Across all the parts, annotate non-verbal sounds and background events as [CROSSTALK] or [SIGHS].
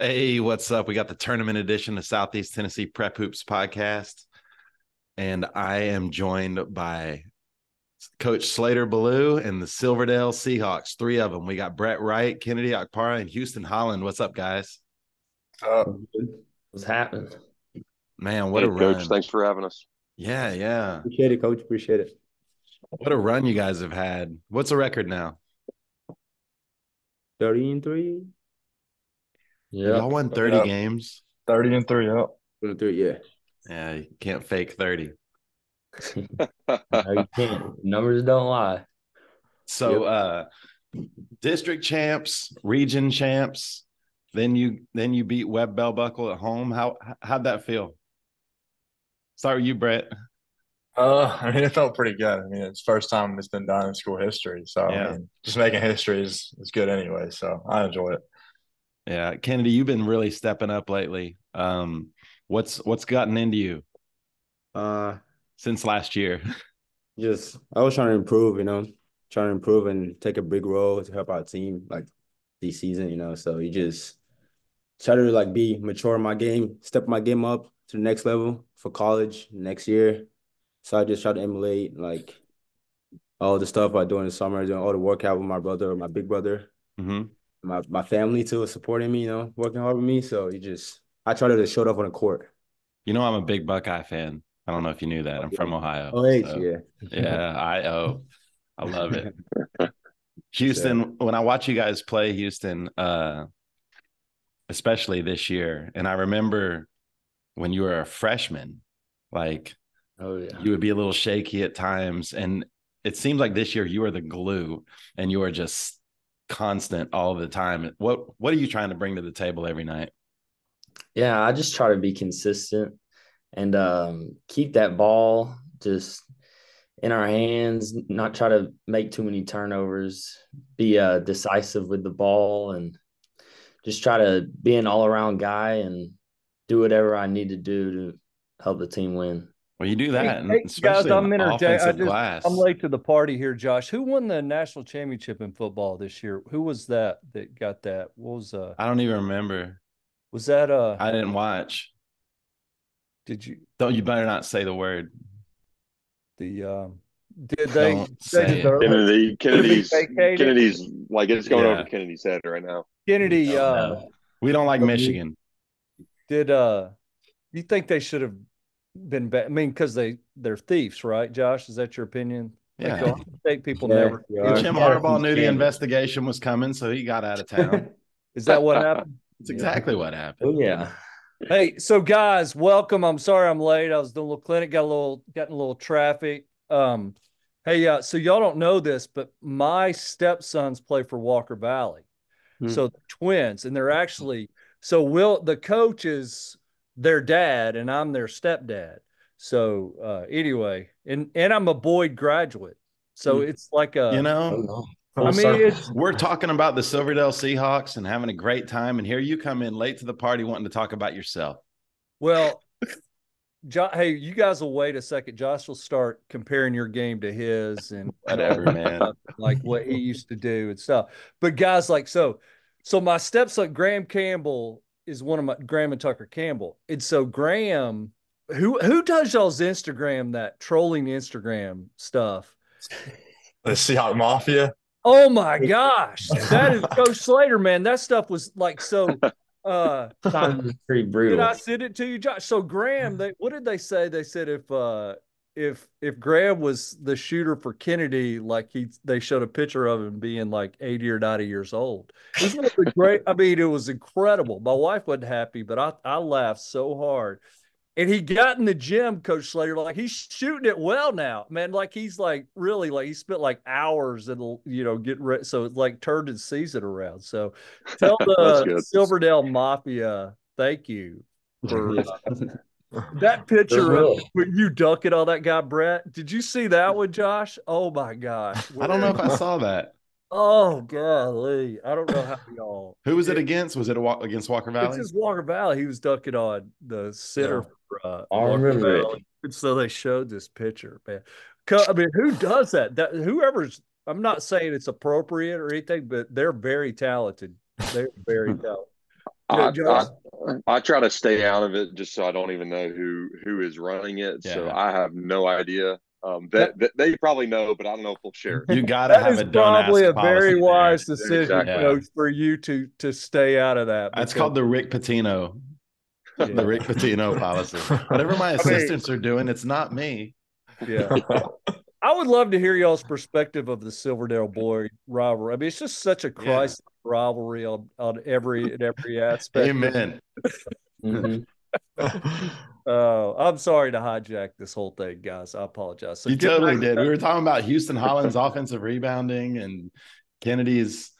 Hey, what's up? We got the tournament edition of Southeast Tennessee Prep Hoops podcast. And I am joined by Coach Slater Ballou and the Silverdale Seahawks, three of them. We got Brett Wright, Kennedy Akpara, and Houston Holland. What's up, guys? Uh, What's happening? Man, what hey, a Coach, run. thanks for having us. Yeah, yeah. Appreciate it, Coach. Appreciate it. What a run you guys have had. What's the record now? 13 3. Yeah. Y'all won 30 games. 30 and three, 30 yeah. Yeah, you can't fake 30. no, you [LAUGHS] can't. Numbers don't lie. So yep. uh district champs, region champs, then you then you beat Webb Bell Buckle at home. How how'd that feel? Sorry, you, Brett. Uh, I mean, it felt pretty good. I mean, it's first time it's been done in school history, so yeah. I mean, just making history is, is good anyway. So I enjoyed it. Yeah, Kennedy, you've been really stepping up lately. Um, what's what's gotten into you Uh since last year? [LAUGHS] just I was trying to improve, you know, trying to improve and take a big role to help our team like this season, you know. So you just try to like be mature in my game, step my game up to the next level for college next year. So I just try to emulate like all the stuff I do in the summer, doing all the workout with my brother, my big brother. hmm my my family too is supporting me, you know, working hard with me. So you just I try to show it up on the court. You know, I'm a big Buckeye fan. I don't know if you knew that. I'm from Ohio. Oh, so- yeah. Yeah, I oh, I love it. [LAUGHS] Houston, when I watch you guys play Houston, uh, especially this year, and I remember when you were a freshman, like Oh yeah. you would be a little shaky at times, and it seems like this year you are the glue, and you are just constant all the time. What what are you trying to bring to the table every night? Yeah, I just try to be consistent and um, keep that ball just in our hands, not try to make too many turnovers, be uh, decisive with the ball, and just try to be an all around guy and do whatever I need to do to help the team win. Well, you do that, Hey, and hey, guys, especially I'm in interject- I offensive just- glass. I'm late to the party here, Josh. Who won the national championship in football this year? Who was that that got that? What was uh I don't even remember. was that uh I didn't watch. did you Don't you better not say the word. the um did they, Don't they say it. deserve? Kennedy, Kennedy's, vacated? Kennedy's like it's going Yeah. over Kennedy's head right now. Kennedy Oh, uh no. We don't like Michigan. did uh you think they should have been ba- I mean because they they're thieves, right? Josh, is that your opinion? Yeah. Ohio State people Yeah, never yeah. Jim Yeah. Harbaugh knew the investigation was coming, so he got out of town. [LAUGHS] is that what happened? [LAUGHS] That's exactly what happened. Oh yeah. [LAUGHS] Hey, so guys, welcome. I'm sorry I'm late. I was doing a little clinic, got a little got in a little traffic. Um, hey, uh, so y'all don't know this, but my stepsons play for Walker Valley. Hmm. So they're twins, and they're actually so Will the coach is their dad, and I'm their stepdad. So uh anyway, and and I'm a Boyd graduate. So it's like a You Oh, know. I mean it's we're talking about the Silverdale Seahawks and having a great time, and here you come in late to the party wanting to talk about yourself. Well, [LAUGHS] Jo- hey, you guys will wait a second. Josh will start comparing your game to his and [LAUGHS] Whatever, [LAUGHS] man. like what he used to do and stuff. But guys, like so, so my stepson Graham Campbell is one of my Graham and Tucker Campbell, and so Graham, who who does y'all's Instagram that trolling Instagram stuff? [LAUGHS] The Seahawk Mafia. Oh my gosh, that is Coach Slater, man. That stuff was like so. [LAUGHS] Uh, Sometimes it's pretty Did. I send it to you, Josh? So Graham, [SIGHS] they what did they say? They said if uh if if Graham was the shooter for Kennedy, like he they showed a picture of him being like 80 or 90 years old. It was really great. I mean, it was incredible. My wife wasn't happy, but I, I laughed so hard. And he got in the gym, Coach Slater, like he's shooting it well now, man. Like he's like really like he spent like hours and you know get ready. So it like turned his season around. So tell [LAUGHS] the. Silverdale Mafia, thank you for [LAUGHS] uh, that [LAUGHS] picture Goodwill. of when you ducking all that guy, Brett. Did you see that one, Josh? Oh my gosh. I don't know if I saw that. [LAUGHS] Oh golly. I don't know how y'all [LAUGHS] Who was it against? Was it a walk against Walker it's Valley? just Walker Valley. He was ducking on the center for uh, I Walker remember it. And so they showed this picture, man. I mean, who does that? That whoever's. I'm not saying it's appropriate or anything, but they're very talented. They're very talented. I, Josh? I, I try to stay out of it just so I don't even know who who is running it. So I have no idea. Um, that, that they probably know, but I don't know if they'll share. You gotta That have is a probably a ask policy very there. wise decision, Exactly. coach, for you to to stay out of that. That's because- called the Rick Pitino, Yeah. the Rick Pitino policy. Whatever my mean- assistants are doing, it's not me. Yeah. [LAUGHS] I would love to hear y'all's perspective of the Silverdale Boyd rivalry. I mean, it's just such a Christ rivalry on, on every in every aspect. Amen. Mhm. [LAUGHS] Uh, I'm sorry to hijack this whole thing, guys. I apologize. So You totally back- did. We were talking about Houston Holland's offensive rebounding and Kennedy's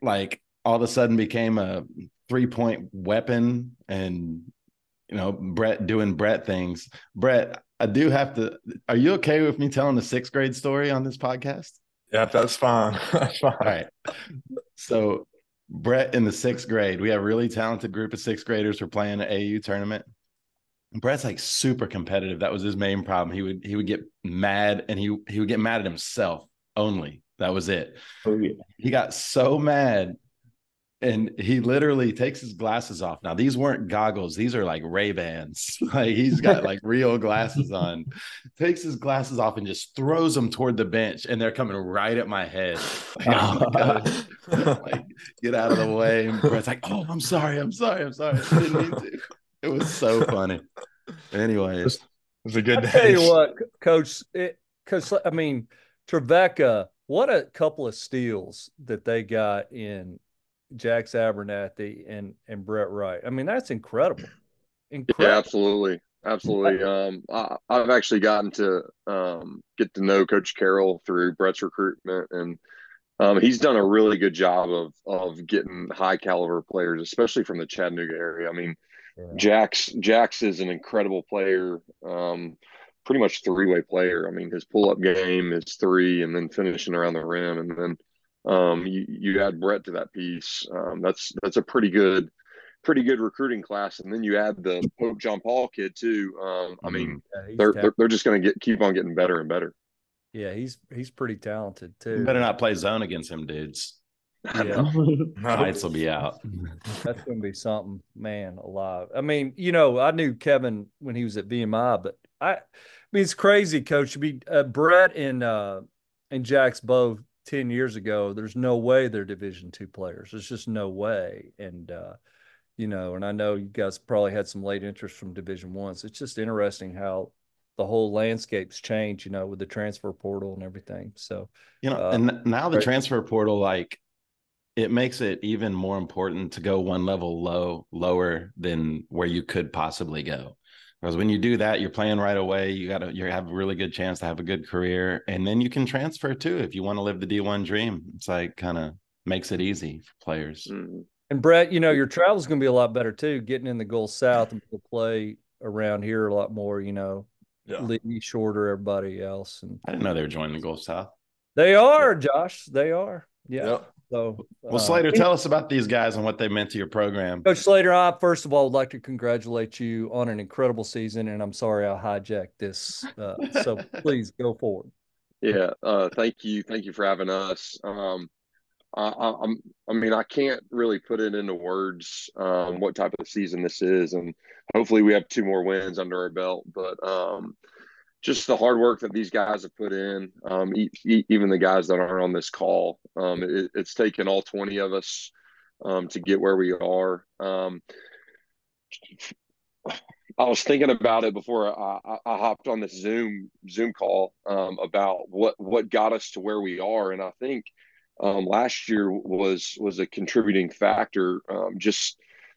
like all of a sudden became a three point weapon and you know Brett doing Brett things. Brett, I do have to are you okay with me telling the sixth grade story on this podcast? Yeah, that's fine. [LAUGHS] That's fine. All right. So Brett in the sixth grade, we have a really talented group of sixth graders who are playing an AU tournament. And Brett's like super competitive. That was his main problem. He would he would get mad and he he would get mad at himself only. That was it. Oh, yeah. He got so mad and he literally takes his glasses off. Now these weren't goggles; these are like Ray Bans. [LAUGHS] Like he's got [LAUGHS] like real glasses on. Takes his glasses off and just throws them toward the bench, and they're coming right at my head. Like, [LAUGHS] I'm like, "Oh, like, get out of the way. And Brett's like, "Oh, I'm sorry, I'm sorry, I'm sorry. I didn't mean to." It was so funny. Anyways, It was a good I tell day. you what, Coach. Because I mean, Trevecca. What a couple of steals that they got in Jax Abernathy and and Brett Wright. I mean, that's incredible. Yeah, Incredible. absolutely, absolutely. Um, I, I've actually gotten to um, get to know Coach Carroll through Brett's recruitment, and um, he's done a really good job of of getting high caliber players, especially from the Chattanooga area. I mean, Yeah. Jax Jax is an incredible player. Um, pretty much three way player. I mean, his pull up game is three, and then finishing around the rim, and then um, you you add Brett to that piece. Um, that's that's a pretty good, pretty good recruiting class, and then you add the Pope John Paul kid too. Um, I mean, Yeah, they're, they're they're just going to get keep on getting better and better. yeah, he's he's pretty talented you too. better not play zone against him, dudes. Yeah. [LAUGHS] No. Lights will be out. That's going to be something, man, alive. I mean, you know, I knew Kevin when he was at VMI, but I, I mean, it's crazy, Coach. I mean, uh, Brett and uh, and Jax both ten years ago. There's no way they're Division two players. There's just no way. And uh, you know, and I know you guys probably had some late interest from Division one. So it's just interesting how the whole landscape's changed. You know, with the transfer portal and everything. So You know, Uh, and now the right. transfer portal, like it makes it even more important to go one level low, lower than where you could possibly go. Because when you do that, you're playing right away. You got to you have a really good chance to have a good career, and then you can transfer too if you want to live the D1 dream. It's like kind of makes it easy for players. Mhm. And Brett, you know, your travel's going to be a lot better too, getting in the Gulf South and we'll play around here a lot more, you know, Yeah. Lee Shorter, everybody else. And I didn't know they were joining the Gulf South. they are, Josh, they are. Yeah. Yep. So, Well, uh, Slater, tell us about these guys and what they meant to your program. Coach Slater, I first of all would like to congratulate you on an incredible season. And I'm sorry I hijacked this. Uh, so [LAUGHS] please go forward. Yeah, uh, thank you, thank you for having us. Um, I, I, I'm, I mean, I can't really put it into words um, what type of season this is, and hopefully we have two more wins under our belt. But um, just the hard work that these guys have put in, um, e- e- even the guys that aren't on this call, um, it, it's taken all 20 of us um, to get where we are. Um, I was thinking about it before I, I, hopped on this Zoom Zoom call um, about what what got us to where we are, and I think um, last year was was a contributing factor. Just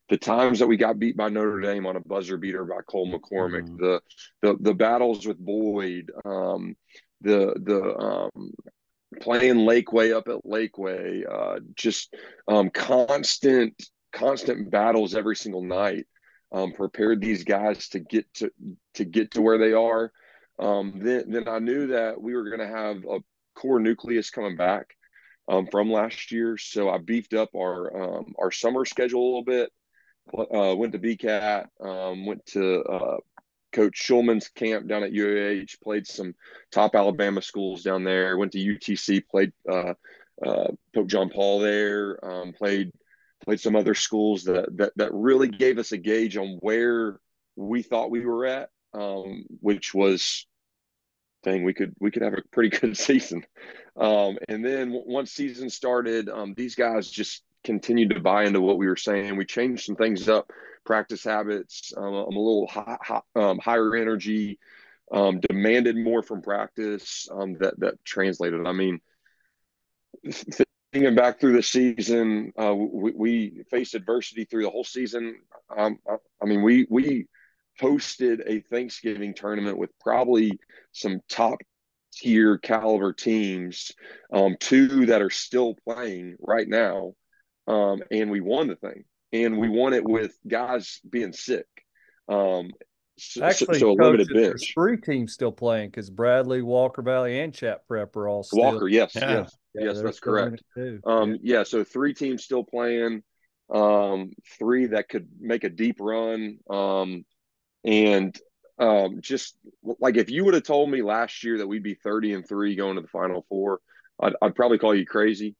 the times that we got beat by Notre Dame on a buzzer beater by Cole McCormick, Mhm. the the the battles with Boyd, um, the the um, playing Lakeway up at Lakeway, uh, just um, constant constant battles every single night. Um, prepared these guys to get to to get to where they are. Um, then then I knew that we were going to have a core nucleus coming back um, from last year, so I beefed up our um, our summer schedule a little bit. Uh, went to BCAT, um, went to uh, Coach Schulman's camp down at UAH, played some top Alabama schools down there. Went to UTC, played uh, uh, Pope John Paul there, um, played played some other schools that that that really gave us a gauge on where we thought we were at, um, which was thing we could we could have a pretty [LAUGHS] good season. Um, and then once season started, um, these guys just continued to buy into what we were saying. We changed some things up, practice habits. Um, I'm a little high, high, um, higher energy, um, demanded more from practice. Um, that that translated. I mean, thinking back through the season, uh, we, we, faced adversity through the whole season. Um, I, I mean, we we hosted a Thanksgiving tournament with probably some top tier caliber teams, um, two that are still playing right now, um, and we won the thing. And we won it with guys being sick. Um, so, Actually, so a limited bench. Three teams still playing because Bradley, Walker Valley, and Chat Prep are all still. Walker, yes, yeah. yes, yeah, yes, that's correct. Um, yeah, so three teams still playing. Um, three that could make a deep run. Um, and um, just like if you would have told me last year that we'd be 30 and three going to the final four, I'd, I'd probably call you crazy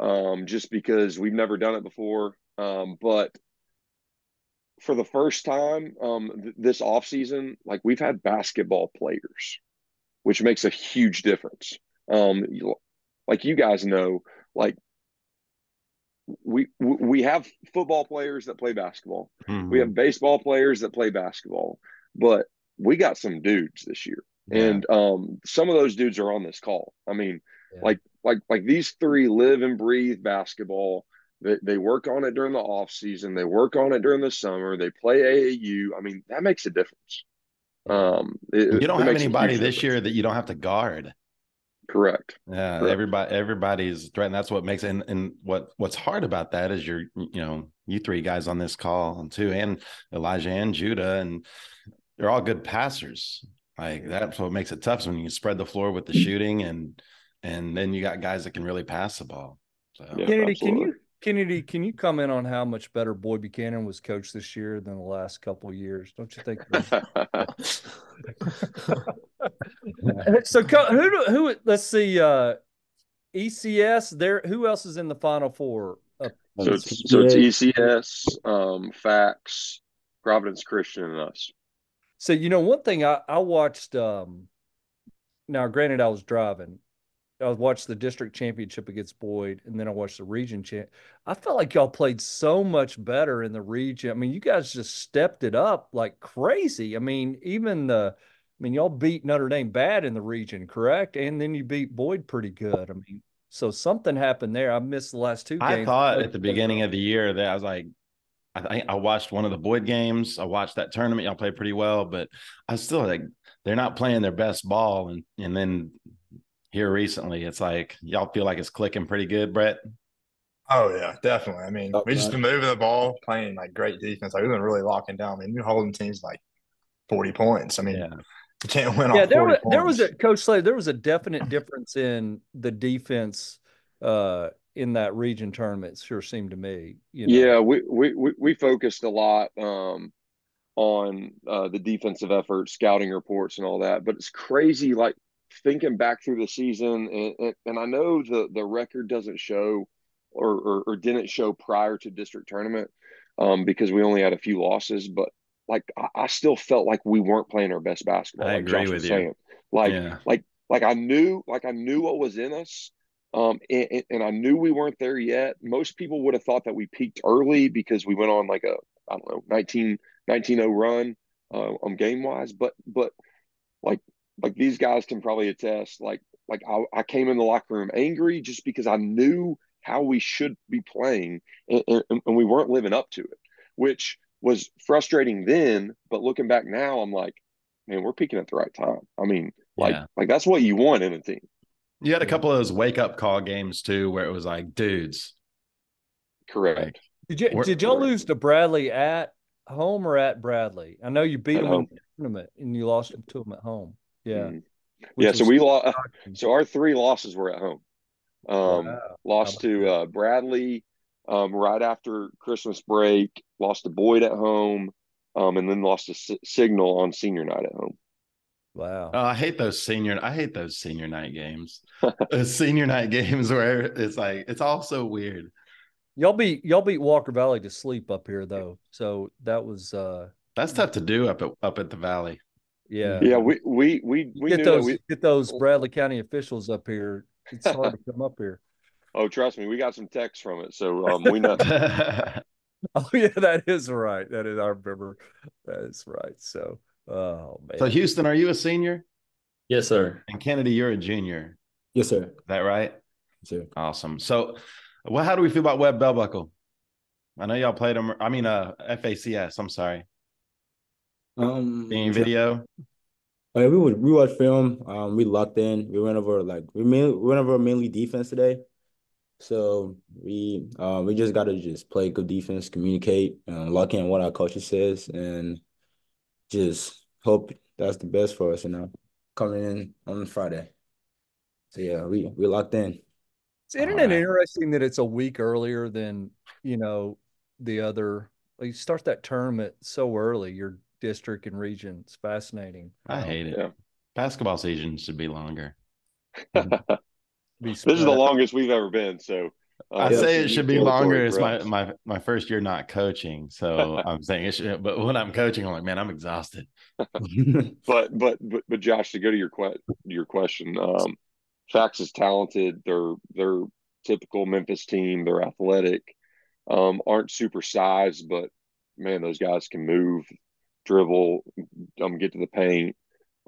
um, just because we've never done it before. Um, but for the first time um, th- this offseason, like we've had basketball players, which makes a huge difference. Um, like you guys know, like we we have football players that play basketball. Mm-hmm. We have baseball players that play basketball, but we got some dudes this year, yeah. and um, some of those dudes are on this call. I mean, yeah. like like like these three live and breathe basketball. They, they work on it during the off season. They work on it during the summer. They play AAU. I mean, that makes a difference. Um, it, you don't have anybody this year that you don't have to guard. Correct. Yeah, Correct. everybody everybody's threatened. That's what makes it, and, and what what's hard about that is you're you know you three guys on this call and too, and Elijah and Judah, and they're all good passers. Like that's what makes it tough. when you spread the floor with the shooting, and and then you got guys that can really pass the ball. So. Yeah, Kennedy, absolutely. can you Kennedy, can you comment on how much better Boyd Buchanan was coached this year than the last couple years? Don't you think? so [LAUGHS] who who let's see uh ECS there who else is in the final four? Uh, so it's, so it's ECS, um, FACS, Providence Christian, and us. So you know one thing I I watched. um Now, granted, I was driving, I watched the district championship against Boyd, and then I watched the region champ. I felt like y'all played so much better in the region. I mean, you guys just stepped it up like crazy. I mean, even the, I mean, y'all beat Notre Dame bad in the region, correct? And then you beat Boyd pretty good. I mean, so something happened there. I missed the last two. I thought at the beginning of the year that I was like, I I watched one of the Boyd games. I watched that tournament. Y'all played pretty well, but I still like they're not playing their best ball, and and then here recently. It's like y'all feel like it's clicking pretty good, Brett. Oh yeah, definitely. I mean, we just been moving the ball, playing like great defense. Like we've been really locking down. I mean, we're holding teams like forty points. I mean, yeah. you can't win. Yeah, there was points. there was a coach Slade. There was a definite difference in the defense uh, in that region tournament. It sure seemed to me. You know? Yeah, we we we focused a lot um, on uh, the defensive effort, scouting reports, and all that. But it's crazy, like thinking back through the season, and, and, and I know the the record doesn't show or, or, or didn't show prior to district tournament um, because we only had a few losses, but like I, I, still felt like we weren't playing our best basketball. I like agree Josh with you. Saying. Like yeah. like like I knew like I knew what was in us. Um, and, and, I knew we weren't there yet. Most people would have thought that we peaked early because we went on like a I don't know 19 19 run uh, um, game wise, but but like like these guys can probably attest like like I, I came in the locker room angry just because I knew how we should be playing and, and, and, we weren't living up to it, which was frustrating then. But looking back now, I'm like, man, we're peaking at the right time. I mean, like, yeah. like that's what you want in a team. You had a couple of those wake up call games too, where it was like, dudes. Correct. Like, did you did y'all lose to Bradley at home or at Bradley? I know you beat at them home. in the tournament and you lost them to them at home. Yeah. Mm-hmm. Yeah. So we lost. So our three losses were at home. Um, wow. Lost to uh, Bradley um, right after Christmas break. Lost to Boyd at home, um, and then lost to S- Signal on senior night at home. Wow. Oh, I hate those senior. I hate those senior night games. [LAUGHS] senior night games where it's like it's all so weird. Y'all beat y'all beat Walker Valley to sleep up here though, so that was uh that's tough to do up at up at the valley. Yeah, yeah. We we we, we get those we, get those Bradley County officials up here. It's hard to come up here. [LAUGHS] Oh, trust me, we got some texts from it, so um, we know. [LAUGHS] [LAUGHS] oh yeah, that is right. That is I remember. That is right. So, oh man. So Houston, are you a senior? Yes, sir. And Kennedy, you're a junior. Yes, sir. Is that right? Yes, sir. Awesome. So, well, how do we feel about Webb Bell Buckle? I know y'all played him. I mean, uh, FACS. I'm sorry. Um, Being video. Oh, yeah, we would we watched film. Um, we locked in. We went over like we mainly we went over mainly defense today. So we uh, we just got to just play good defense, communicate, uh, lock in what our coach says, and just hope that's the best for us. You know, coming in on Friday. So yeah, we we locked in. Isn't it right. interesting that it's a week earlier than you know the other? Like you start that tournament so early. Your district and region. It's fascinating. I hate it. Yeah. Basketball season should be longer. [LAUGHS] this is the longest we've ever been. So uh, I say it should be longer. It's my, my my first year not coaching, so [LAUGHS] I'm saying it should. But when I'm coaching, I'm like, man, I'm exhausted. [LAUGHS] but but but but Josh, to go to your que- your question, um, FACS is talented. They're they're typical Memphis team. They're athletic, um, aren't super sized, but man, those guys can move, dribble, um, get to the paint,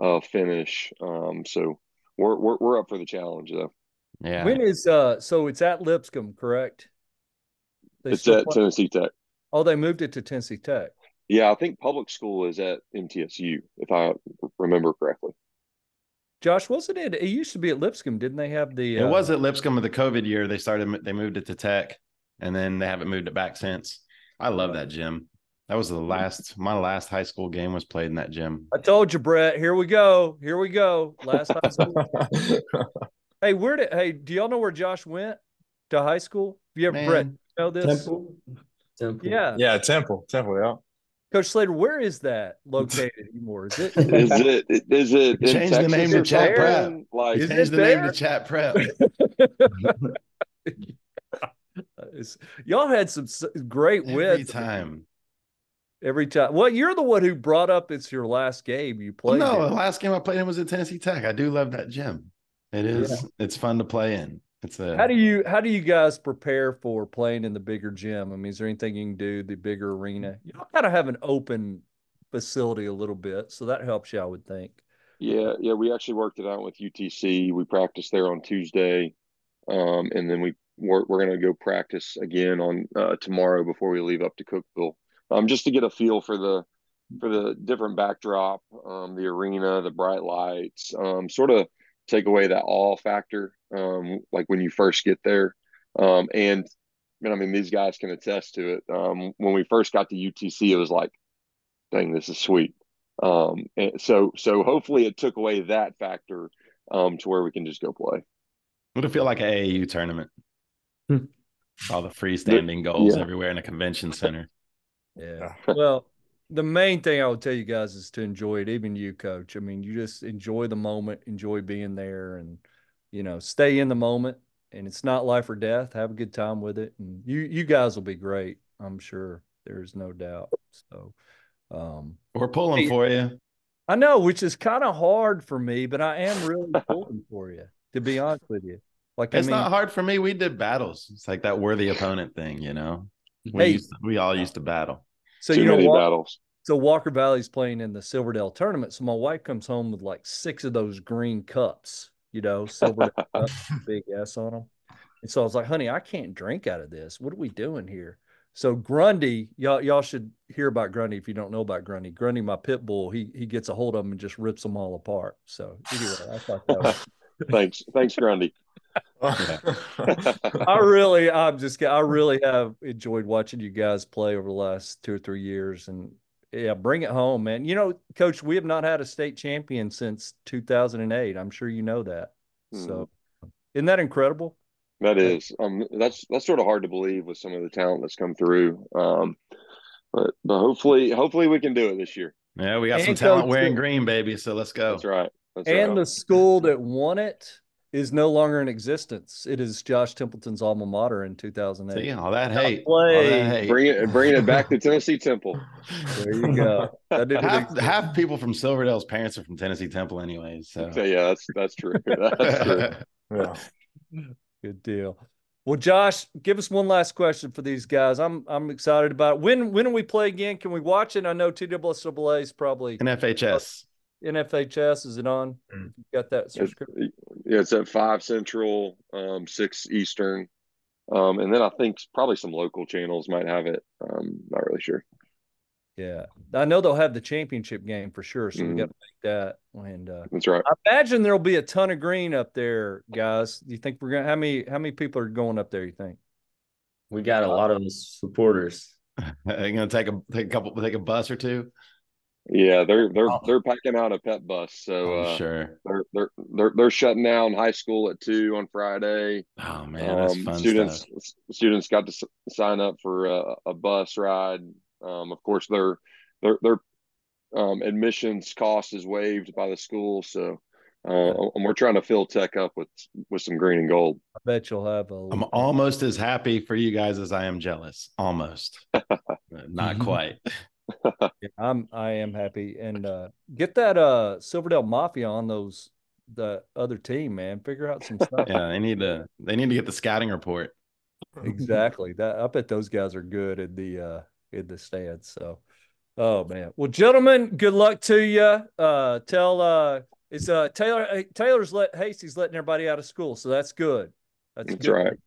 uh, finish. Um, so we're, we're we're up for the challenge though. Yeah. When is uh? So it's at Lipscomb, correct? They it's at play? Tennessee Tech. Oh, they moved it to Tennessee Tech. Yeah, I think public school is at MTSU, if I remember correctly. Josh, wasn't it? It used to be at Lipscomb, didn't they have the? It uh, was at Lipscomb of the COVID year. They started. They moved it to Tech, and then they haven't moved it back since. I love that gym. That was the mm-hmm. last. My last high school game was played in that gym. I told you, Brett. Here we go. Here we go. Last high school. [LAUGHS] hey, where did? Hey, do y'all know where Josh went to high school? Have you ever, Brett? Know this? Temple. Temple. Yeah. Yeah, Temple. Temple. Yeah. Coach Slater, where is that located anymore? Is it? [LAUGHS] is it? Is it? Change the name to Chat Prep. Like, change the there? name to Chat Prep. [LAUGHS] y'all had some great Every wins. Every time. Every time. Well, you're the one who brought up it's your last game you played. no, the last game I played in was at Tennessee Tech. I do love that gym. It is. Yeah. It's fun to play in. It's a. How do you How do you guys prepare for playing in the bigger gym? I mean, is there anything you can do the bigger arena? You kind of have an open facility a little bit, so that helps you, I would think. Yeah, yeah. We actually worked it out with UTC. We practiced there on Tuesday, um, and then we we're, we're going to go practice again on uh, tomorrow before we leave up to Cookeville, um, just to get a feel for the for the different backdrop, um, the arena, the bright lights, um, sort of take away that awe factor, um, like when you first get there. Um, and I mean, these guys can attest to it. Um, when we first got to UTC, it was like, dang, this is sweet. Um, and so, so hopefully it took away that factor um, to where we can just go play. Would it feel like an AAU tournament? Hmm. All the freestanding goals yeah. everywhere in a convention center. Yeah. [LAUGHS] well, the main thing I would tell you guys is to enjoy it, even you, coach. I mean, you just enjoy the moment, enjoy being there, and you know, stay in the moment. And it's not life or death. Have a good time with it, and you you guys will be great. I'm sure. There's no doubt. So, um, we're pulling hey, for you. I know, which is kind of hard for me, but I am really pulling for you. To be honest with you, like it's I mean, not hard for me. We did battles. It's like that worthy opponent thing, you know. We hey, used to, we all used to battle. So Too you know many battles. So Walker Valley's playing in the Silverdale tournament. So my wife comes home with like six of those green cups, you know, [LAUGHS] cups, big S on them. And so I was like, honey, I can't drink out of this. What are we doing here? So Grundy, y'all y'all should hear about Grundy if you don't know about Grundy. Grundy, my pit bull, he he gets a hold of them and just rips them all apart. So anyway, I thought that was [LAUGHS] thanks, thanks, Grundy. [LAUGHS] I really, I'm just, I really have enjoyed watching you guys play over the last two or three years, and yeah, bring it home, man. You know, Coach, we have not had a state champion since 2008. I'm sure you know that. Mm. So, isn't that incredible? That is. Um, that's that's sort of hard to believe with some of the talent that's come through. Um, but but hopefully, hopefully we can do it this year. Yeah, we got and some talent wearing green, baby. So let's go. That's right. That's and right. the school that won it is no longer in existence. It is Josh Templeton's alma mater in 2008. See, all that hate. All that hate. Bring it, bringing it back to [LAUGHS] Tennessee Temple. There you go. half, half, people from Silverdale's parents are from Tennessee Temple, anyways. So, so [LAUGHS] yeah, that's that's true. [LAUGHS] That's true. yeah. Good deal. Well, Josh, give us one last question for these guys. I'm I'm excited about it. When when do we play again? Can we watch it? I know TSSAA is probably NFHS. NFHS is it on? Mm. got that subscription? Yeah, it's at five central, um, six eastern, um, and then I think probably some local channels might have it. Um, not really sure. Yeah, I know they'll have the championship game for sure, so mm-hmm. we got to make that. And uh, that's right. I imagine there'll be a ton of green up there, guys. Do you think we're gonna? How many? How many people are going up there? You think? We got a lot of supporters. [LAUGHS] are you gonna take a take a couple take a bus or two? Yeah, they're they're oh. they're packing out a pet bus, so uh, sure they're they're they're they're shutting down high school at two on Friday. Oh man, that's um, fun students stuff. students got to sign up for a, a bus ride um, of course, their their their um, admissions cost is waived by the school, so uh, and we're trying to fill Tech up with with some green and gold. I bet you'll have a. I'm almost as happy for you guys as I am jealous. Almost, [LAUGHS] not quite. [LAUGHS] yeah, I'm I am happy and uh, get that uh Silverdale Mafia on those the other team, man. Figure out some stuff. yeah, they need to they need to get the scouting report. Exactly. That I bet those guys are good in the uh in the stands. So, oh man. Well, gentlemen, good luck to you. Uh, tell uh, is uh Taylor Taylor's let Hasty's letting everybody out of school, so that's good. That's, that's good. right.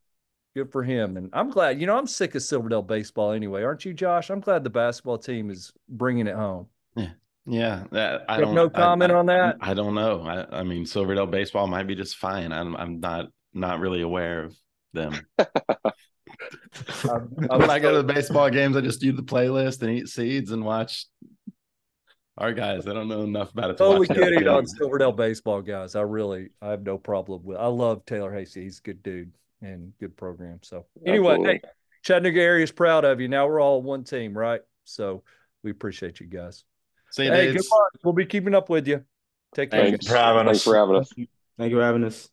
Good for him, and I'm glad. You know, I'm sick of Silverdale baseball anyway, aren't you, Josh? I'm glad the basketball team is bringing it home. Yeah. Yeah, that, I don't. No comment I, on that. I, I don't know. I, I mean, Silverdale baseball might be just fine. I'm, I'm not, not really aware of them. [LAUGHS] Um, [LAUGHS] when I go to the baseball games, I just do the playlist and eat seeds and watch our guys. I don't know enough about it. To totally kidding on Silverdale baseball guys. I really, I have no problem with. I love Taylor Hasty. He's a good dude and good program. So anyway, hey, Chattanooga area is proud of you. Now we're all one team, right? So we appreciate you guys. See you, hey, good luck. We'll be keeping up with you. Take care. Thanks for having us. Thanks for having us. Thank you for having us.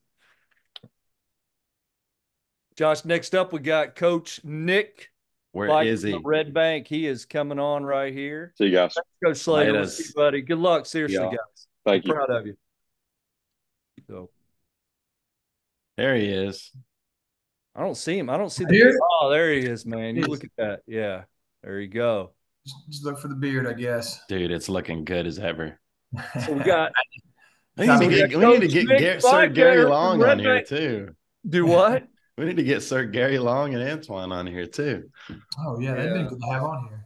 Josh, next up we got Coach Nick. Where is he? Red Bank. He is coming on right here. See you guys. Thanks, Coach Slater. We'll see you, buddy. Good luck. Seriously, yeah. guys. Thank I'm you. Proud of you. So there he is. I don't see him. I don't see the beard. Oh, there he is, man. You look at that. Yeah. There you go. Just look for the beard, I guess. Dude, it's looking good as ever. So we got [LAUGHS] we need to get, we need to get Gar- Sir Gary Long on here too. Do what? [LAUGHS] We need to get Sir Gary Long and Antoine on here too. Oh yeah, they've be good to have on here.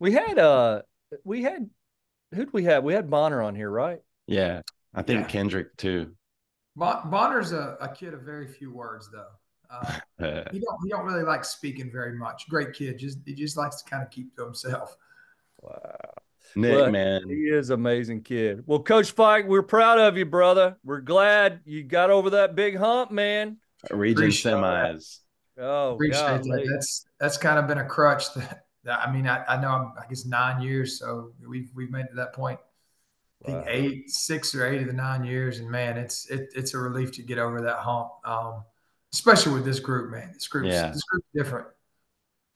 We had uh we had who'd we have? We had Bonner on here, right? Yeah. I think yeah. Kendrick too. Bon- Bonner's a, a, kid of very few words though. [LAUGHS] Uh, he don't he don't really like speaking very much. Great kid. Just he just likes to kind of keep to himself. Wow. Nick, well, man. He is amazing kid. Well, Coach Fike, we're proud of you, brother. We're glad you got over that big hump, man. Region Appreciate semis. That. Oh, Appreciate that. That's that's kind of been a crutch. That, that I mean, I, I know I'm I guess nine years, so we've we've made to that point. I think wow. eight, six or eight of the nine years, and man, it's it, it's a relief to get over that hump. Um, especially with this group, man. This group, yeah. this group's different.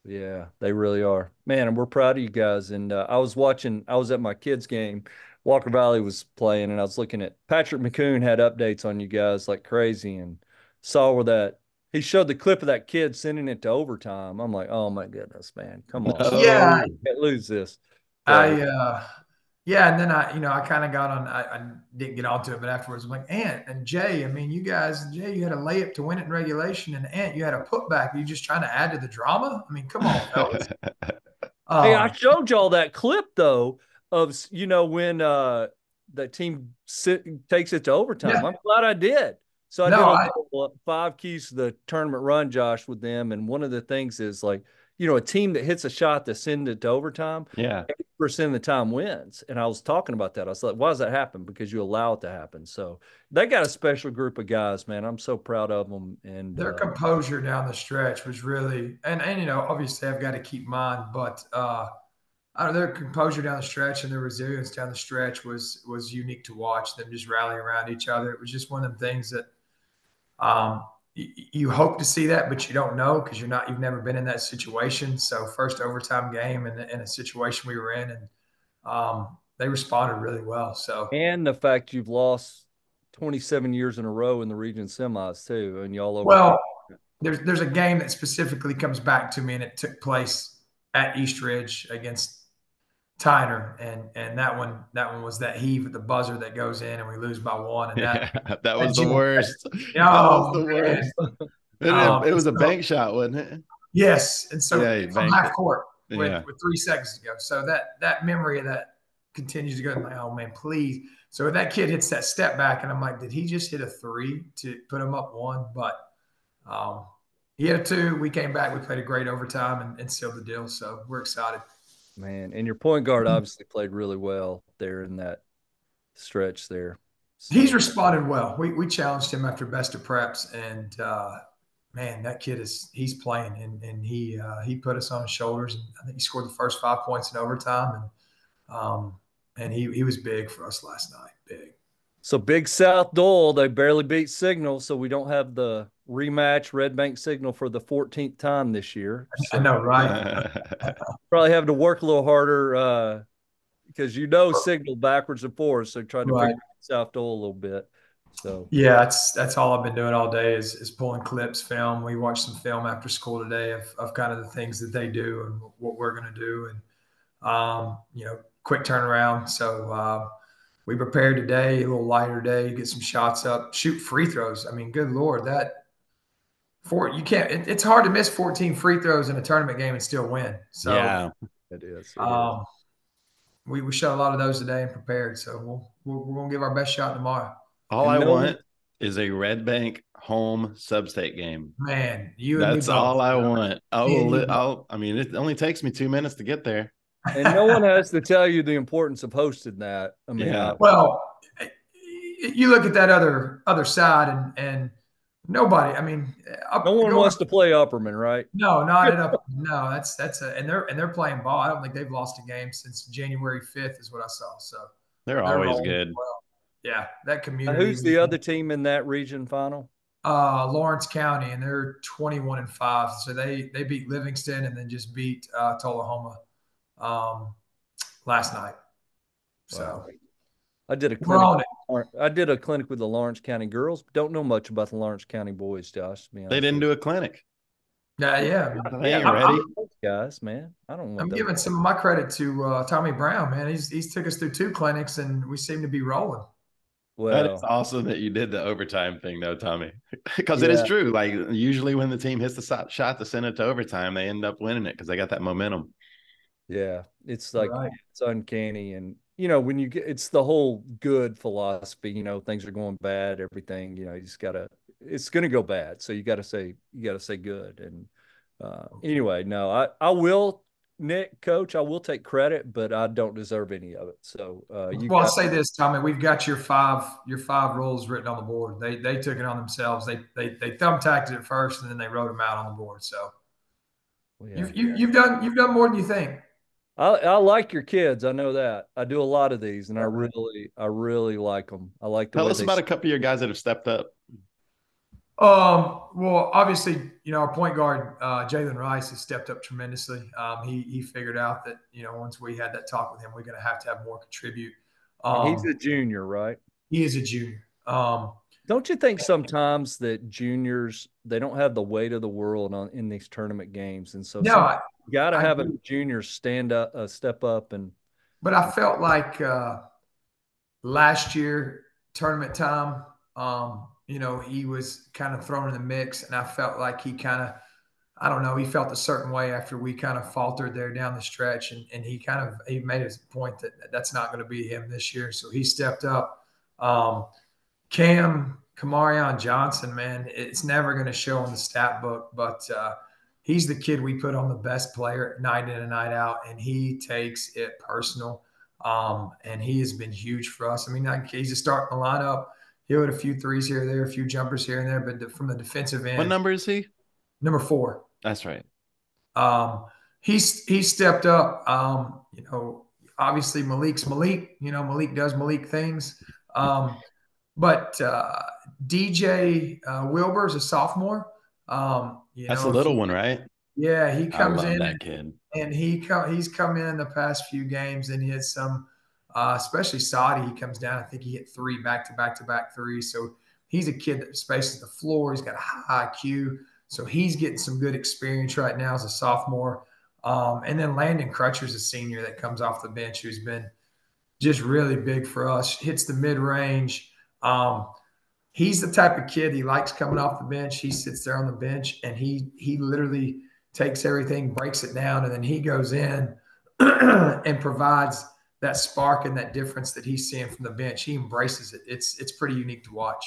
Yeah, they really are, man. And we're proud of you guys. And uh, I was watching, I was at my kids' game. Walker Valley was playing, and I was looking at Patrick McCoon had updates on you guys like crazy, and saw where that he showed the clip of that kid sending it to overtime. I'm like, oh my goodness, man, come on, yeah, can't lose this. I uh, yeah, and then I, you know, I kind of got on. I, I, didn't get onto it, but afterwards, I'm like, Ant and Jay. I mean, you guys, Jay, you had a layup to win it in regulation, and Ant, you had a putback. Are you just trying to add to the drama? I mean, come on, fellas. um, [LAUGHS] hey, I um, showed y'all that clip though of you know when uh the team sit, takes it to overtime. Yeah. I'm glad I did. So I no, did I, five keys to the tournament run, Josh, with them. And one of the things is like, you know, a team that hits a shot that sends it to overtime, yeah, percent of the time wins. And I was talking about that. I was like, why does that happen? Because you allow it to happen. So they got a special group of guys, man. I'm so proud of them. And their uh, composure down the stretch was really, and and you know, obviously I've got to keep mine, but uh, I don't know, their composure down the stretch and their resilience down the stretch was was unique to watch. Them just rally around each other. It was just one of them things that Um, you hope to see that, but you don't know because you're not, you've never been in that situation. So first overtime game in, in a situation we were in, and um, they responded really well. So and the fact you've lost 27 years in a row in the region semis too, and y'all over. Well, there's there's a game that specifically comes back to me, and it took place at East Ridge against Tyner, and and that one that one was that heave at the buzzer that goes in, and we lose by one. And that [LAUGHS] [LAUGHS] yeah, that was the worst. Oh, that was the worst. It, um, it was a so, bank shot, wasn't it? Yes, and so yeah, from half court with, yeah. with three seconds to go. So that that memory of that continues to go. I'm like, oh man, please. So that kid hits that step back, and I'm like, did he just hit a three to put him up one? But um, he had a two. We came back. We played a great overtime and, and sealed the deal. So we're excited. Man, and your point guard mm-hmm. obviously played really well there in that stretch there. So. He's responded well. We we challenged him after best of preps, and uh, man, that kid is he's playing, and and he uh, he put us on his shoulders, and I think he scored the first five points in overtime, and um, and he he was big for us last night, big. So Big South Dole, they barely beat Signal, so we don't have the rematch Red Bank Signal for the 14th time this year. So, I know, right? [LAUGHS] probably having to work a little harder uh, because you know Signal backwards and forwards, so trying to right. South Dole a little bit. So yeah, that's that's all I've been doing all day is is pulling clips, film. We watched some film after school today of, of kind of the things that they do and what we're going to do, and um, you know, quick turnaround. So. Uh, we prepared today, a little lighter day, get some shots up, shoot free throws. I mean, good lord, that four you can't. It, it's hard to miss 14 free throws in a tournament game and still win. So yeah, it is. It um, is. we we shot a lot of those today and prepared. So we'll, we'll we're gonna give our best shot tomorrow. All and I no, want is a Red Bank home sub-state game. Man, you. That's all I want. I will. I'll. I mean, it only takes me two minutes to get there and no one has to tell you the importance of hosting that. I mean, yeah. well, you look at that other other side, and and nobody. I mean, up, no one wants to play Upperman, right? No, not at Upperman. No, that's that's a and they're and they're playing ball. I don't think they've lost a game since January fifth, is what I saw. So they're, they're always good. Well. Yeah, that community. who's the other team in that region final? Uh, Lawrence County, and they're twenty-one and five. So they they beat Livingston and then just beat uh, Tullahoma um, last night. So wow. I did a clinic. I did a clinic with the Lawrence County girls. Don't know much about the Lawrence County boys, Josh. They didn't do a clinic. Yeah, yeah. They ain't ready, guys. Man, I don't. I'm giving some of my credit to uh, Tommy Brown. Man, he's he's took us through two clinics, and we seem to be rolling. Well, that is awesome that you did the overtime thing, though, Tommy. [LAUGHS] Because yeah. it is true. Like usually, when the team hits the shot to send it to overtime, they end up winning it because they got that momentum. Yeah, it's like right. it's uncanny, and you know when you get it's the whole good philosophy. You know things are going bad, everything. You know you just gotta. It's gonna go bad, so you gotta say you gotta say good. And uh, anyway, no, I I will Nick, coach, I will take credit, but I don't deserve any of it. So, uh, you well, I'll say this, Tommy. We've got your five your five rules written on the board. They they took it on themselves. They they they thumbtacked it first, and then they wrote them out on the board. So, well, yeah, you've you, you've done you've done more than you think. I, I like your kids. I know that. I do a lot of these, and I really, I really like them. I like. The Tell us about a couple of your guys that have stepped up. Um. Well, obviously, you know, our point guard, uh, Jalen Rice, has stepped up tremendously. Um, he he figured out that you know once we had that talk with him, we're going to have to have more contribute. Um, he's a junior, right? He is a junior. Um, don't you think sometimes that juniors they don't have the weight of the world on in these tournament games, and so no, you got to have a junior stand up, uh, step up, and. But I felt like uh, last year tournament time, um, you know, he was kind of thrown in the mix, and I felt like he kind of, I don't know, he felt a certain way after we kind of faltered there down the stretch, and, and he kind of he made his point that that's not going to be him this year, so he stepped up. Um, Cam Kamarion Johnson, man, it's never going to show in the stat book, but uh, he's the kid we put on the best player night in and night out, and he takes it personal. Um, and he has been huge for us. I mean, like, he's a start in the lineup. He had a few threes here there, a few jumpers here and there, but from the defensive end, what number is he? Number four. That's right. Um, he's he stepped up. Um, you know, obviously Malik's Malik. You know, Malik does Malik things. Um, but uh, DJ uh, Wilbur is a sophomore. Um, That's know, a little one, right? Yeah, he comes in. That kid, and he come he's come in the past few games, and he had some, uh, especially Saudi. He comes down. I think he hit three back to back to back three. So he's a kid that spaces the floor. He's got a high IQ, so he's getting some good experience right now as a sophomore. Um, and then Landon Crutcher's a senior that comes off the bench, who's been just really big for us. Hits the mid range. Um, he's the type of kid he likes coming off the bench. He sits there on the bench and he he literally takes everything, breaks it down, and then he goes in [CLEARS THROAT] and provides that spark and that difference that he's seeing from the bench. He embraces it. It's it's pretty unique to watch.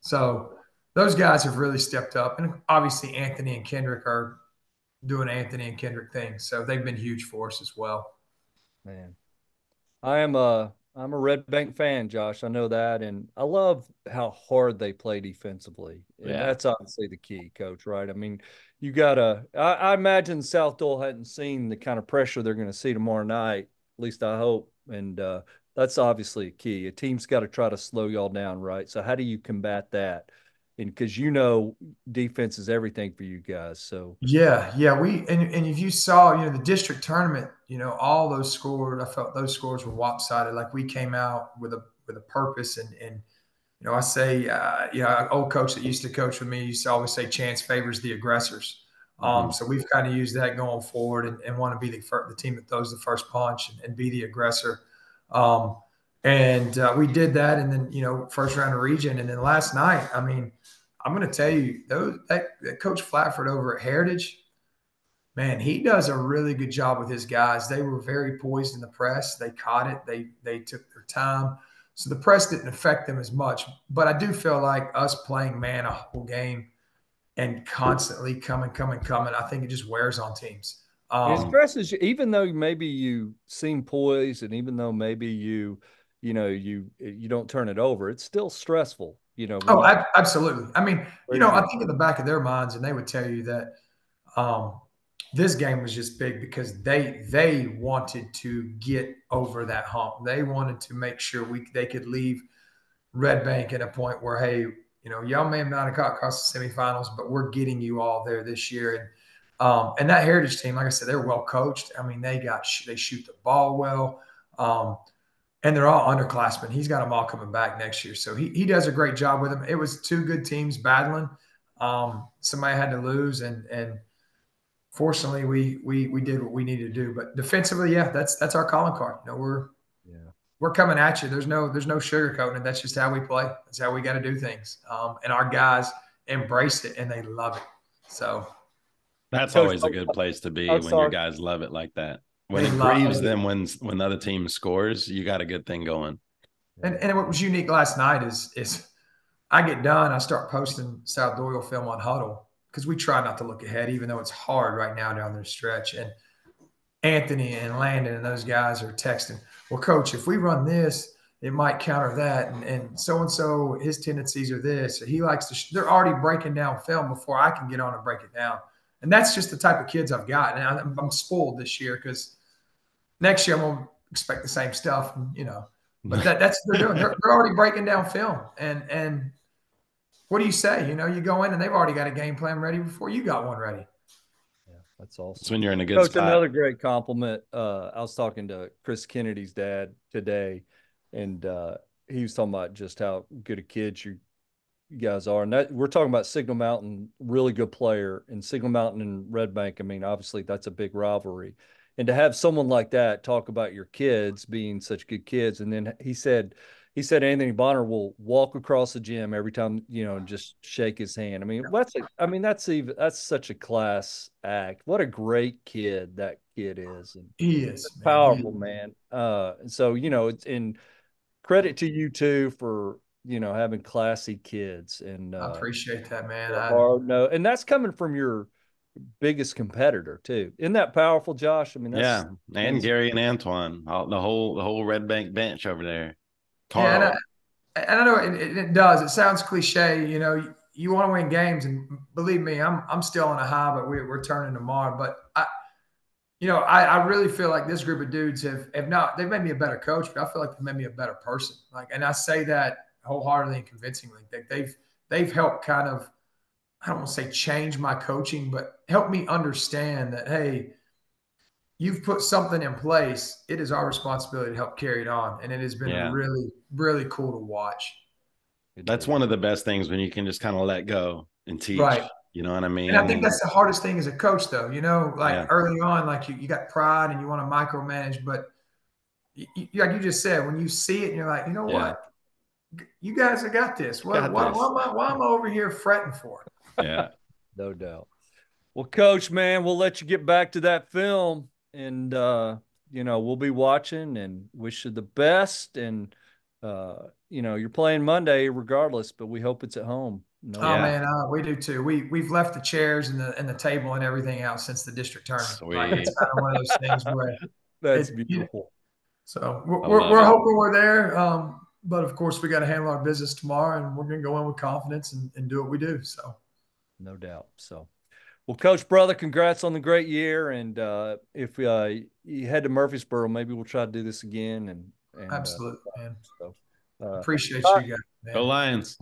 So those guys have really stepped up, and obviously Anthony and Kendrick are doing Anthony and Kendrick things. So they've been huge for us as well. Man, I am a I'm a Red Bank fan, Josh. I know that, and I love how hard they play defensively. And yeah. that's obviously the key, Coach. Right? I mean, you gotta. I, I imagine South Doyle hadn't seen the kind of pressure they're going to see tomorrow night. At least I hope, and uh, that's obviously a key. A team's got to try to slow y'all down, right? So how do you combat that? And because you know defense is everything for you guys. So yeah, yeah, we and and if you saw, you know, the district tournament, you know, all those scores, I felt those scores were lopsided. Like we came out with a with a purpose, and and you know, I say, uh, you know, old coach that used to coach with me used to always say, chance favors the aggressors. Um, mm-hmm. So we've kind of used that going forward, and, and want to be the the team that throws the first punch and, and be the aggressor. Um, and uh, we did that, and then you know, first round of region, and then last night, I mean I'm going to tell you, those, that, that Coach Flatford over at Heritage, man, he does a really good job with his guys. They were very poised in the press. They caught it. They they took their time. So the press didn't affect them as much. But I do feel like us playing man a whole game and constantly coming, coming, coming, I think it just wears on teams. Um, it stresses you, even though maybe you seem poised and even though maybe you, you know, you you don't turn it over, it's still stressful you know. Oh, I, absolutely. I mean, you know, I think in the back of their minds, and they would tell you that um, this game was just big because they they wanted to get over that hump. They wanted to make sure we they could leave Red Bank at a point where, hey, you know, y'all may have not got across the semifinals, but we're getting you all there this year. And um, and that Heritage team, like I said, they're well coached. I mean, they got they shoot the ball well. Um, and they're all underclassmen. He's got them all coming back next year, so he he does a great job with them. It was two good teams battling. Um, somebody had to lose, and and fortunately, we we we did what we needed to do. But defensively, yeah, that's that's our calling card. You know, we're yeah. we're coming at you. There's no there's no sugarcoating it. That's just how we play. That's how we got to do things. Um, and our guys embrace it and they love it. So that's always a good place to be when your guys love it like that. When it grieves them when when the other team scores, you got a good thing going. And and what was unique last night is is I get done, I start posting South Doyle film on Hudl because we try not to look ahead, even though it's hard right now down the stretch. And Anthony and Landon and those guys are texting, well, coach, if we run this, it might counter that. And so and so, his tendencies are this. He likes to, sh- they're already breaking down film before I can get on and break it down. And that's just the type of kids I've got. And I'm, I'm spoiled this year because next year I won't expect the same stuff, you know. But that, [LAUGHS] that's they're doing. They're, they're, already breaking down film, and and what do you say? You know, you go in and they've already got a game plan ready before you got one ready. Yeah, that's awesome. It's when you're in a good Coach, spot. Another great compliment. Uh, I was talking to Chris Kennedy's dad today, and uh, he was talking about just how good a kid you you guys are. And that we're talking about Signal Mountain, really good player, and Signal Mountain and Red Bank. I mean, obviously that's a big rivalry and to have someone like that talk about your kids being such good kids and then he said he said Anthony Bonner will walk across the gym every time you know and just shake his hand. I mean, that's a, I mean that's even that's such a class act. What a great kid that kid is. And he is man. powerful man. Uh, so you know it's in credit to you too for you know having classy kids and uh, I appreciate that man. Hard, no, and that's coming from your biggest competitor too. Isn't that powerful, Josh? I mean, yeah, and Gary and Antoine, all, the whole the whole Red Bank bench over there. Carl. Yeah, and I, and I know it, it, does. It sounds cliche, you know. You, you want to win games, and believe me, I'm I'm still on a high, but we, we're turning tomorrow. But I, you know, I, I really feel like this group of dudes have have not they've made me a better coach, but I feel like they've made me a better person. Like, and I say that wholeheartedly and convincingly. They, they've they've helped kind of I don't want to say change my coaching, but help me understand that hey, you've put something in place. It is our responsibility to help carry it on, and it has been yeah. really really cool to watch. That's one of the best things when you can just kind of let go and teach. Right. You know what I mean? And I think that's the hardest thing as a coach, though. You know, like yeah. early on, like you, you got pride and you want to micromanage, but you, like you just said, when you see it and you're like, you know yeah. what? You guys have got this. What, got why, this. Why, am I, why am I over here fretting for? Yeah, [LAUGHS] no doubt. Well, coach, man, we'll let you get back to that film and, uh, you know, we'll be watching and wish you the best. And, uh, you know, you're playing Monday regardless, but we hope it's at home. No, oh yeah. man, uh, we do too. We we've left the chairs and the and the table and everything out since the district tournament. Like, it's kind of one of those things where [LAUGHS] that's it, beautiful. So we're we're, we're hoping we're there. Um, but of course, we got to handle our business tomorrow, and we're going to go in with confidence and, and do what we do. So, no doubt. So, well, Coach Brother, congrats on the great year. And uh, if uh, you head to Murfreesboro, maybe we'll try to do this again. And, and uh, absolutely, uh, man. So, appreciate you guys. Man. Go Lions.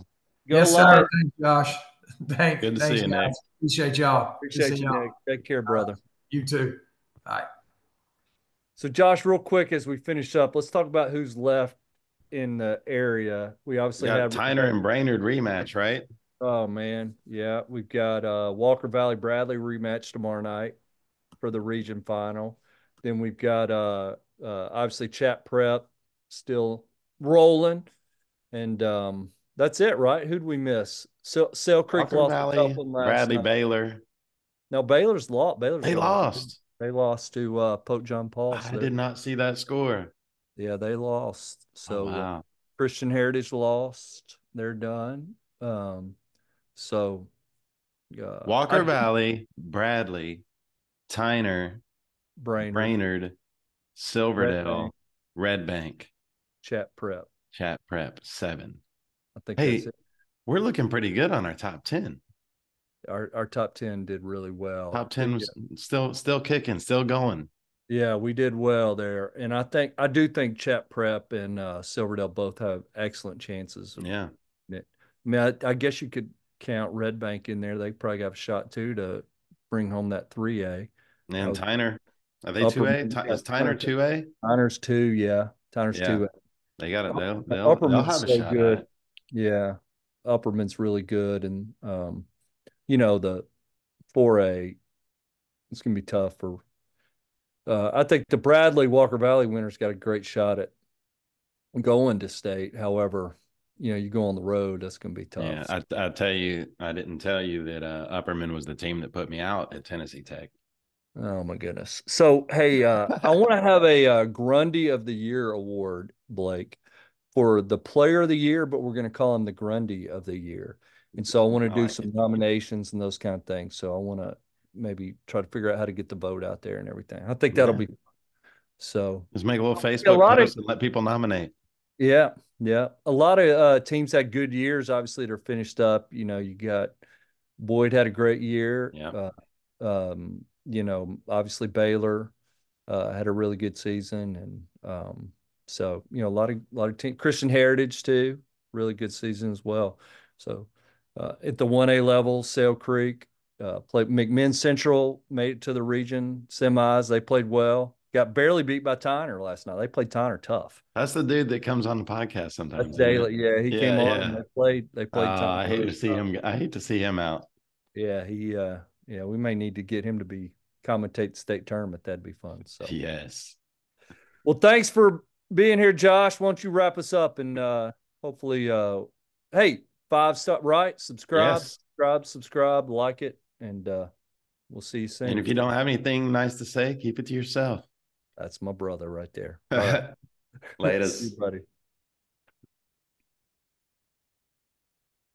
Go yes, Lions. sir. Thanks, Josh. [LAUGHS] Thank, Good to thanks, see you, Nick. Appreciate y'all. Appreciate you, y'all. Nick. Take care, brother. you too. All right. So, Josh, real quick as we finish up, let's talk about who's left in the area. We obviously have Tyner and Brainerd rematch, right? Oh man, yeah, we've got uh, Walker Valley Bradley rematch tomorrow night for the region final. Then we've got uh, uh, obviously Chat Prep still rolling, and um, that's it, right? Who'd we miss? Sale, Sale Creek Walker lost Valley, Bradley night. Baylor. No, Baylor's lost. Baylor's they lost. lost. They lost to uh, Pope John Paul. So I did not see that score. Yeah, they lost. So oh, wow. uh, Christian Heritage lost. They're done. Um, so uh, Walker Valley, Bradley, Tyner, Brainerd, Brainerd Silverdale, Red Bank, Red Bank, Chat Prep, Chat Prep seven. I think. Hey, we're looking pretty good on our top ten. Our our top ten did really well. Top ten was still still kicking, still going. Yeah, we did well there, and I think I do think Chat Prep and uh, Silverdale both have excellent chances. Yeah, I mean, I, I, guess you could count Red Bank in there. They probably got a shot too to bring home that three A. And uh, Tyner, are they two A? Is Tyner two A? Tyner's two, yeah. Tyner's two A. They got it. They'll, they'll, they'll have a so shot. Good. Yeah, Upperman's really good, and um, you know the four A. It's gonna be tough for uh, I think the Bradley Walker Valley winners got a great shot at going to state. However, you know, you go on the road, that's going to be tough. Yeah, I, I tell you, I didn't tell you that uh, Upperman was the team that put me out at Tennessee Tech. Oh my goodness! So hey, uh, [LAUGHS] I want to have a uh, Grundy of the Year award, Blake, for the Player of the Year, but we're going to call him the Grundy of the Year. And so I want to do some nominations and those kind of things. So I want to maybe try to figure out how to get the vote out there and everything. I think that'll yeah. be so. Just make a little Facebook a lot post of, and let people nominate. Yeah, yeah. A lot of uh, teams had good years. Obviously, they're finished up. You know, you got Boyd had a great year. Yeah. Uh, um, you know, obviously Baylor uh, had a really good season, and um, so you know, a lot of a lot of team Christian Heritage too, really good season as well. So uh, at the one A level, Sale Creek, uh, played McMinn Central made it to the region semis. They played well. Got barely beat by Tyner last night. They played Tyner tough. That's the dude that comes on the podcast sometimes. That's daily. Yeah, he yeah, came on and they played. They played. Uh, I hate to see him. I hate to see him out. Yeah, he. uh Yeah, we may need to get him to be commentate the state tournament. That'd be fun. So yes. Well, thanks for being here, Josh. Why don't you wrap us up and uh hopefully, uh hey, five stuff right? Subscribe, yes. subscribe, subscribe, like it and uh, we'll see you soon. And if you don't have anything nice to say, keep it to yourself. That's my brother right there. [LAUGHS] Right. Later, [LAUGHS] buddy.